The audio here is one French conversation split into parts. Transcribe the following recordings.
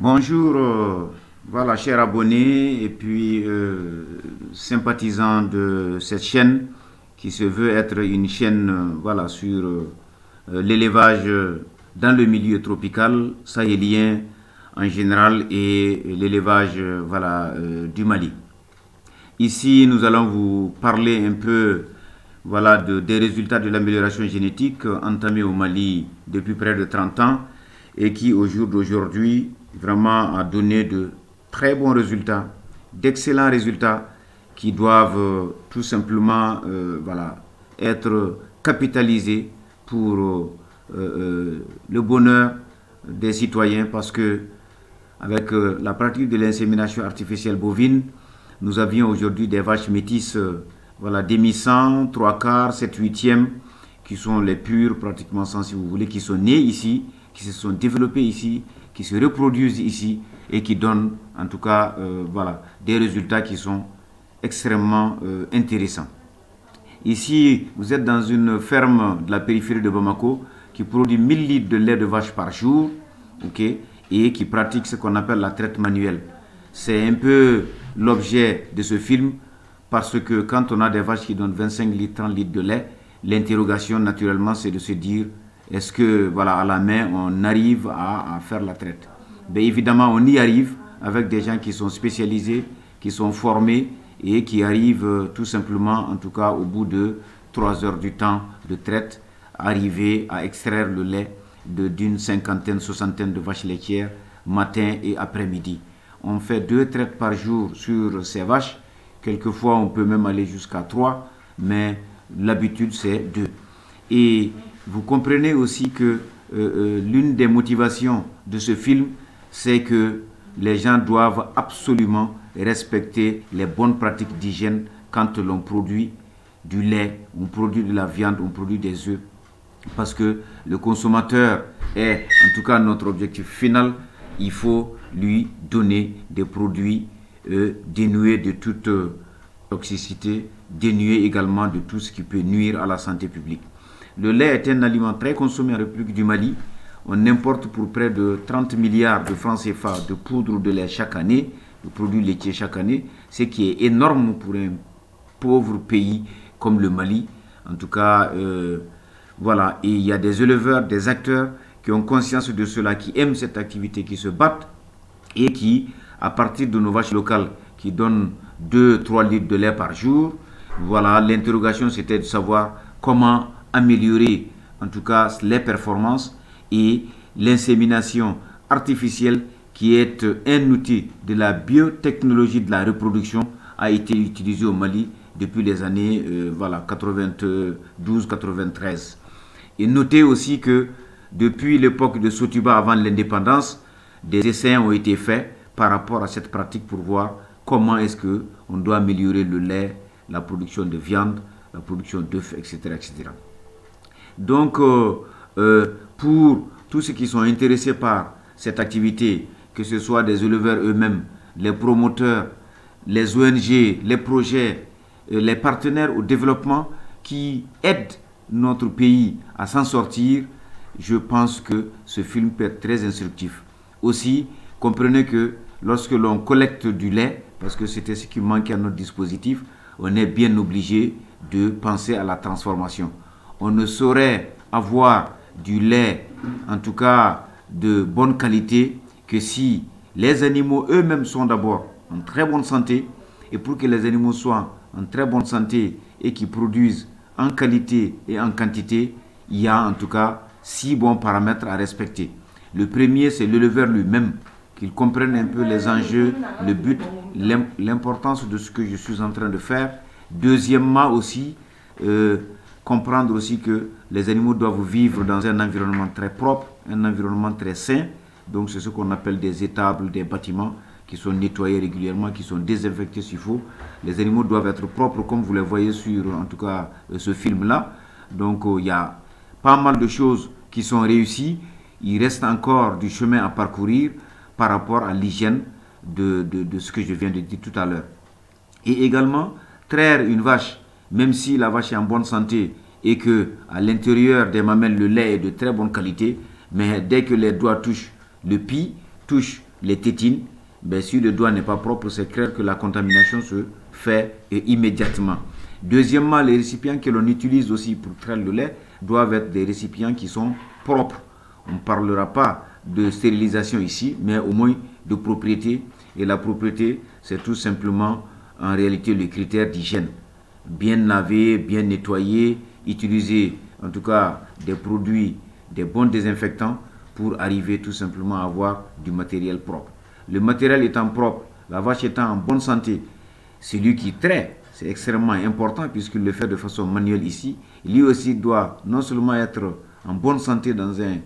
Bonjour, euh, voilà, chers abonnés et puis euh, sympathisants de cette chaîne qui se veut être une chaîne euh, voilà, sur l'élevage dans le milieu tropical sahélien en général et l'élevage du Mali. Ici, nous allons vous parler un peu voilà, de, des résultats de l'amélioration génétique entamée au Mali depuis près de 30 ans et qui au jour d'aujourd'hui vraiment a donné de très bons résultats, d'excellents résultats qui doivent euh, tout simplement euh, voilà, être capitalisés pour euh, le bonheur des citoyens parce que avec la pratique de l'insémination artificielle bovine, nous avions aujourd'hui des vaches métisses voilà, demi-sang, trois quarts, sept huitièmes, qui sont les purs pratiquement sans si vous voulez, qui sont nés ici, qui se sont développés ici, qui se reproduisent ici et qui donnent en tout cas euh, voilà, des résultats qui sont extrêmement euh, intéressants. Ici, vous êtes dans une ferme de la périphérie de Bamako qui produit 1000 litres de lait de vache par jour ok, et qui pratique ce qu'on appelle la traite manuelle. C'est un peu l'objet de ce film parce que quand on a des vaches qui donnent 25 litres, 30 litres de lait, l'interrogation naturellement c'est de se dire est-ce que, voilà, à la main, on arrive à, faire la traite? Bien évidemment, on y arrive avec des gens qui sont spécialisés, qui sont formés et qui arrivent euh, tout simplement, en tout cas au bout de trois heures du temps de traite, arriver à extraire le lait d'une cinquantaine, soixantaine de vaches laitières matin et après-midi. On fait deux traites par jour sur ces vaches. Quelquefois, on peut même aller jusqu'à trois, mais l'habitude, c'est deux. Et vous comprenez aussi que euh, euh, l'une des motivations de ce film, c'est que les gens doivent absolument respecter les bonnes pratiques d'hygiène quand l'on produit du lait, on produit de la viande, on produit des œufs. Parce que le consommateur est, en tout cas notre objectif final, il faut lui donner des produits euh, dénués de toute toxicité, dénués également de tout ce qui peut nuire à la santé publique. Le lait est un aliment très consommé en République du Mali. On importe pour près de 30 milliards de francs CFA de poudre de lait chaque année, de produits laitiers chaque année, ce qui est énorme pour un pauvre pays comme le Mali. En tout cas, euh, voilà. Et il y a des éleveurs, des acteurs qui ont conscience de cela, qui aiment cette activité, qui se battent et qui, à partir de nos vaches locales qui donnent 2-3 litres de lait par jour, voilà, l'interrogation c'était de savoir comment améliorer en tout cas les performances et l'insémination artificielle qui est un outil de la biotechnologie de la reproduction a été utilisé au Mali depuis les années euh, voilà 92-93. Et notez aussi que depuis l'époque de Sotuba avant l'indépendance, des essais ont été faits par rapport à cette pratique pour voir comment est-ce que on doit améliorer le lait, la production de viande, la production d'œufs, etc., etc. Donc, euh, euh, pour tous ceux qui sont intéressés par cette activité, que ce soit des éleveurs eux-mêmes, les promoteurs, les ONG, les projets, euh, les partenaires au développement qui aident notre pays à s'en sortir, je pense que ce film peut être très instructif. Aussi, comprenez que lorsque l'on collecte du lait, parce que c'était ce qui manquait à notre dispositif, on est bien obligé de penser à la transformation on ne saurait avoir du lait, en tout cas de bonne qualité, que si les animaux eux-mêmes sont d'abord en très bonne santé, et pour que les animaux soient en très bonne santé et qui produisent en qualité et en quantité, il y a en tout cas six bons paramètres à respecter. Le premier, c'est l'éleveur lui-même, qu'il comprenne un peu les enjeux, le but, l'importance de ce que je suis en train de faire. Deuxièmement aussi, euh, comprendre aussi que les animaux doivent vivre dans un environnement très propre, un environnement très sain. Donc c'est ce qu'on appelle des étables, des bâtiments qui sont nettoyés régulièrement, qui sont désinfectés s'il faut. Les animaux doivent être propres comme vous les voyez sur en tout cas euh, ce film-là. Donc euh, il y a pas mal de choses qui sont réussies. Il reste encore du chemin à parcourir par rapport à l'hygiène de, de, de ce que je viens de dire tout à l'heure. Et également, traire une vache même si la vache est en bonne santé et que à l'intérieur des mamelles le lait est de très bonne qualité, mais dès que les doigts touchent le pis, touchent les tétines, ben, si le doigt n'est pas propre, c'est clair que la contamination se fait immédiatement. Deuxièmement, les récipients que l'on utilise aussi pour traire le lait doivent être des récipients qui sont propres. On ne parlera pas de stérilisation ici, mais au moins de propriété. Et la propriété, c'est tout simplement en réalité le critère d'hygiène. Bien laver, bien nettoyer, utiliser en tout cas des produits, des bons désinfectants pour arriver tout simplement à avoir du matériel propre. Le matériel étant propre, la vache étant en bonne santé, celui qui traite, c'est extrêmement important puisqu'il le fait de façon manuelle ici. Lui aussi doit non seulement être en bonne santé dans un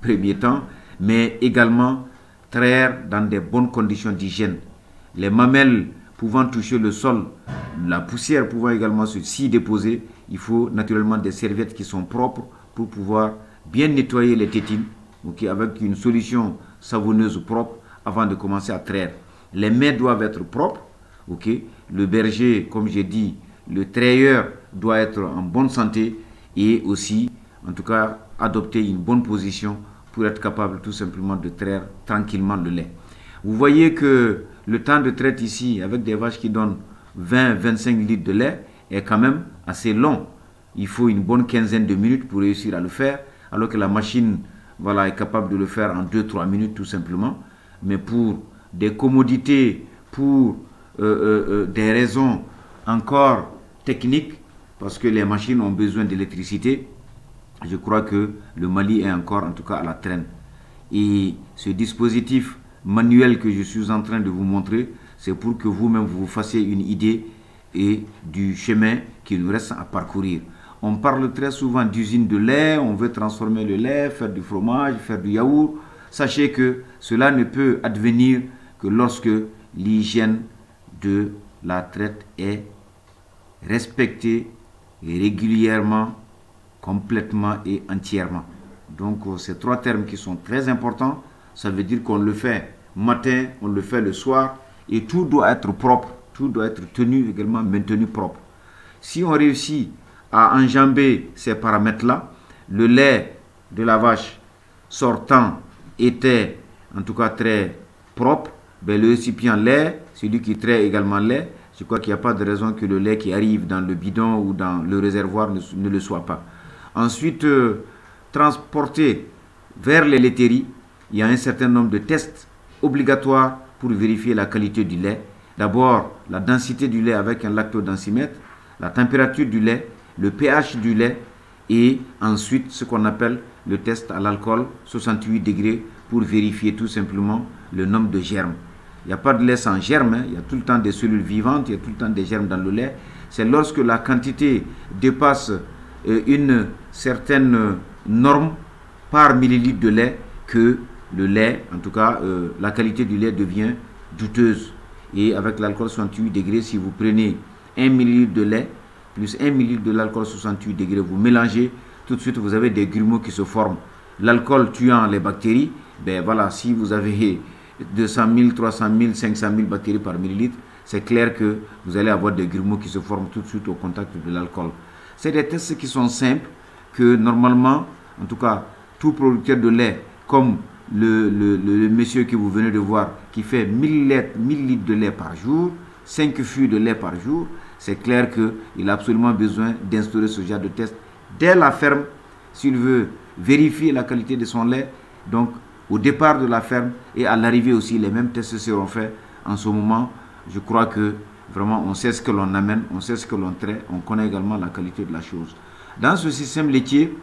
premier temps, mais également traire dans des bonnes conditions d'hygiène. Les mamelles pouvant toucher le sol, la poussière pouvant également s'y déposer, il faut naturellement des serviettes qui sont propres pour pouvoir bien nettoyer les tétines avec une solution savonneuse propre avant de commencer à traire. Les mains doivent être propres. ok le berger, comme j'ai dit, le trayeur doit être en bonne santé et aussi, en tout cas, adopter une bonne position pour être capable tout simplement de traire tranquillement le lait. Vous voyez que le temps de traite ici, avec des vaches qui donnent 20-25 litres de lait, est quand même assez long. Il faut une bonne quinzaine de minutes pour réussir à le faire, alors que la machine voilà, est capable de le faire en 2-3 minutes tout simplement. Mais pour des commodités, pour euh, euh, euh, des raisons encore techniques, parce que les machines ont besoin d'électricité, je crois que le Mali est encore en tout cas à la traîne. Et ce dispositif manuel que je suis en train de vous montrer, c'est pour que vous-même vous fassiez une idée et du chemin qui nous reste à parcourir. On parle très souvent d'usine de lait, on veut transformer le lait, faire du fromage, faire du yaourt. Sachez que cela ne peut advenir que lorsque l'hygiène de la traite est respectée régulièrement, complètement et entièrement. Donc euh, ces trois termes qui sont très importants, ça veut dire qu'on le fait matin, on le fait le soir, et tout doit être propre, tout doit être tenu également, maintenu propre. Si on réussit à enjamber ces paramètres-là, le lait de la vache sortant était en tout cas très propre, ben le récipient lait, celui qui traite également lait, je crois qu'il n'y a pas de raison que le lait qui arrive dans le bidon ou dans le réservoir ne, le soit pas. Ensuite, euh, transporté vers les laiteries, il y a un certain nombre de tests obligatoires pour vérifier la qualité du lait. D'abord, la densité du lait avec un lactodensimètre, la température du lait, le pH du lait et ensuite ce qu'on appelle le test à l'alcool 68 degrés pour vérifier tout simplement le nombre de germes. Il n'y a pas de lait sans germes, hein. il y a tout le temps des cellules vivantes, il y a tout le temps des germes dans le lait. C'est lorsque la quantité dépasse euh, une certaine norme par millilitre de lait que le lait, en tout cas euh, la qualité du lait devient douteuse. Et avec l'alcool 68 degrés, si vous prenez 1 millilitre de lait plus 1 millilitre de l'alcool 68 degrés, vous mélangez, tout de suite vous avez des grumeaux qui se forment. L'alcool tuant les bactéries, ben voilà, si vous avez 200 000, 300 000, 500 000 bactéries par millilitre, c'est clair que vous allez avoir des grumeaux qui se forment tout de suite au contact de l'alcool. C'est des tests qui sont simples, que normalement, en tout cas, tout producteur de lait, comme le, monsieur que vous venez de voir, qui fait 1000 litres, 1000 litres de lait par jour, 5 fûts de lait par jour, c'est clair qu'il a absolument besoin d'instaurer ce genre de test dès la ferme, s'il veut vérifier la qualité de son lait. Donc, au départ de la ferme et à l'arrivée aussi, les mêmes tests seront faits. En ce moment, je crois que vraiment, on sait ce que l'on amène, on sait ce que l'on traite, on connaît également la qualité de la chose. Dans ce système laitier,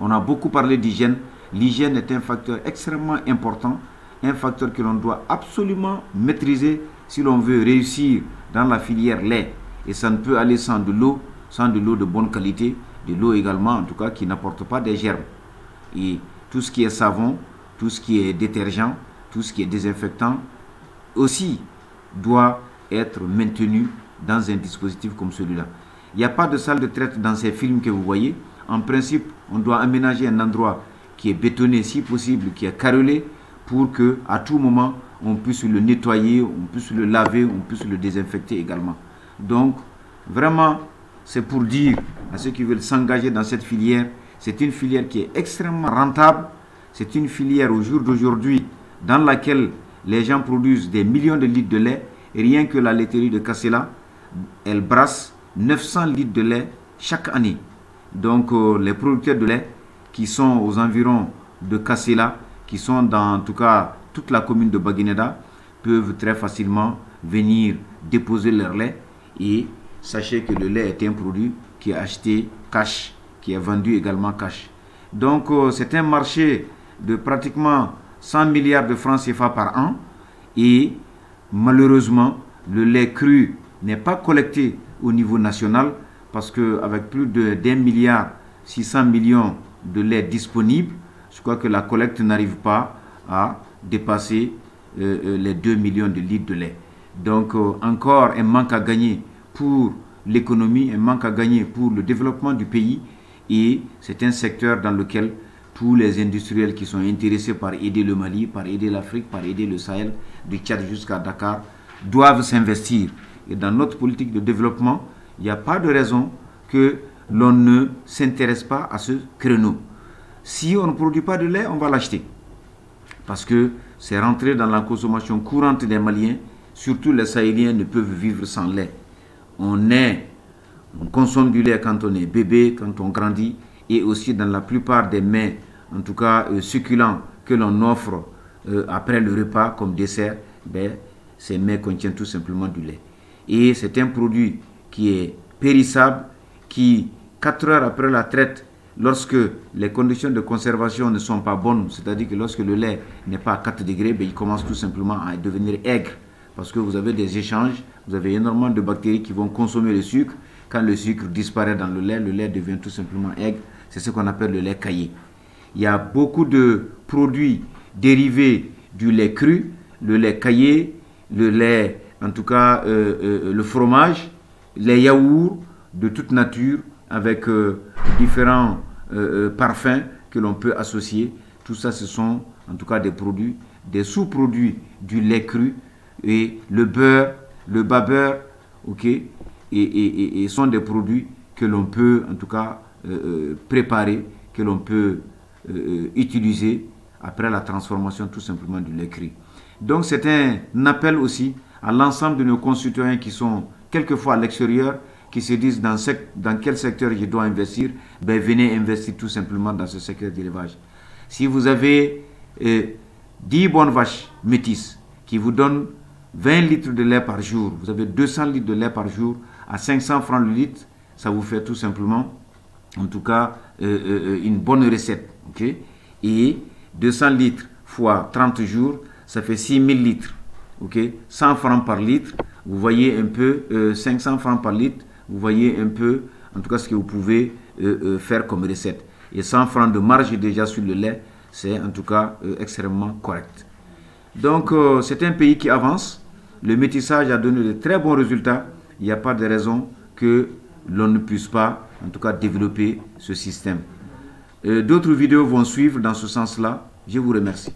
on a beaucoup parlé d'hygiène. L'hygiène est un facteur extrêmement important, un facteur que l'on doit absolument maîtriser si l'on veut réussir dans la filière lait. Et ça ne peut aller sans de l'eau, sans de l'eau de bonne qualité, de l'eau également en tout cas qui n'apporte pas des germes. Et tout ce qui est savon, tout ce qui est détergent, tout ce qui est désinfectant aussi doit être maintenu dans un dispositif comme celui-là. Il n'y a pas de salle de traite dans ces films que vous voyez. En principe, on doit aménager un endroit qui est bétonné si possible, qui est carrelé, pour que à tout moment on puisse le nettoyer, on puisse le laver, on puisse le désinfecter également. Donc, vraiment, c'est pour dire à ceux qui veulent s'engager dans cette filière, c'est une filière qui est extrêmement rentable, c'est une filière au jour d'aujourd'hui, dans laquelle les gens produisent des millions de litres de lait. rien que la laiterie de Kassela, elle brasse 900 litres de lait chaque année. Donc euh, les producteurs de lait qui sont aux environs de Kassela, qui sont dans en tout cas toute la commune de Baguineda, peuvent très facilement venir déposer leur lait et sachez que le lait est un produit qui est acheté cash, qui est vendu également cash. Donc euh, c'est un marché de pratiquement 100 milliards de francs CFA par an et malheureusement le lait cru n'est pas collecté au niveau national parce qu'avec plus d'un milliard 600 millions de lait disponibles, je crois que la collecte n'arrive pas à dépasser euh, euh, les 2 millions de litres de lait. Donc encore un manque à gagner pour l'économie, un manque à gagner pour le développement du pays et c'est un secteur dans lequel tous les industriels qui sont intéressés par aider le Mali, par aider l'Afrique, par aider le Sahel, du Tchad jusqu'à Dakar, doivent s'investir. Et dans notre politique de développement, il n'y a pas de raison que l'on ne s'intéresse pas à ce créneau. Si on ne produit pas de lait, on va l'acheter. Parce que c'est rentré dans la consommation courante des Maliens. Surtout les Sahéliens ne peuvent vivre sans lait on est, on consomme du lait quand on est bébé, quand on grandit, et aussi dans la plupart des mets, en tout cas euh, succulents, que l'on offre euh, après le repas comme dessert, ben, ces mets contiennent tout simplement du lait. Et c'est un produit qui est périssable, qui, 4 heures après la traite, lorsque les conditions de conservation ne sont pas bonnes, c'est-à-dire que lorsque le lait n'est pas à 4 degrés, ben, il commence tout simplement à devenir aigre parce que vous avez des échanges, vous avez énormément de bactéries qui vont consommer le sucre. Quand le sucre disparaît dans le lait, le lait devient tout simplement aigre. C'est ce qu'on appelle le lait caillé. Il y a beaucoup de produits dérivés du lait cru, le lait caillé, le lait, en tout cas euh, euh, le fromage, les yaourts de toute nature avec euh, différents parfums que l'on peut associer. Tout ça, ce sont en tout cas des produits, des sous-produits du lait cru et le beurre, le babeur, ok, et, et, et, sont des produits que l'on peut en tout cas euh, euh, préparer, que l'on peut euh, utiliser après la transformation tout simplement du lait gris. Donc c'est un appel aussi à l'ensemble de nos concitoyens qui sont quelquefois à l'extérieur, qui se disent dans, dans quel secteur je dois investir, ben venez investir tout simplement dans ce secteur d'élevage. Si vous avez 10 bonnes vaches métisses qui vous donnent 20 litres de lait par jour, vous avez 200 litres de lait par jour à 500 francs le litre, ça vous fait tout simplement, en tout cas, euh, euh, une bonne recette. ok? Et 200 litres fois 30 jours, ça fait 6000 litres. ok? 100 francs par litre, vous voyez un peu, 500 euh, francs par litre, vous voyez un peu, en tout cas, ce que vous pouvez faire comme recette. Et 100 francs de marge déjà sur le lait, c'est en tout cas extrêmement correct. Donc, c'est un pays qui avance. Le métissage a donné de très bons résultats. Il n'y a pas de raison que l'on ne puisse pas, en tout cas, développer ce système. Euh, d'autres vidéos vont suivre dans ce sens-là. Je vous remercie.